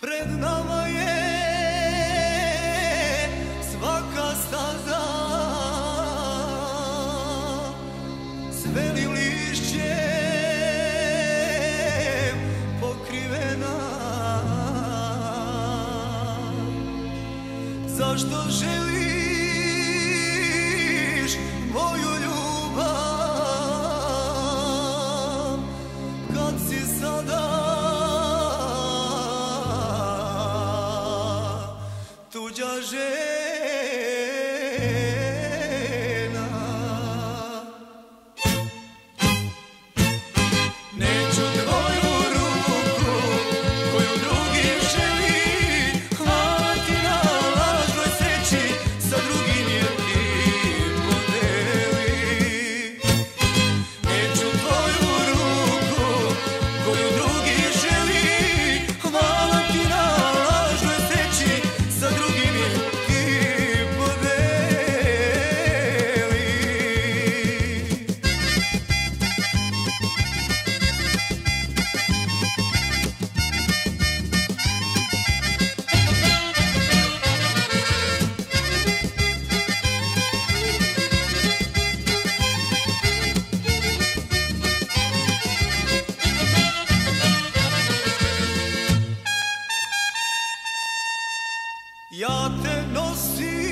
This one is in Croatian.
Pred nama je svaka staza. Sveli lišćem pokrivena? Zašto želiš moju جاže te nosi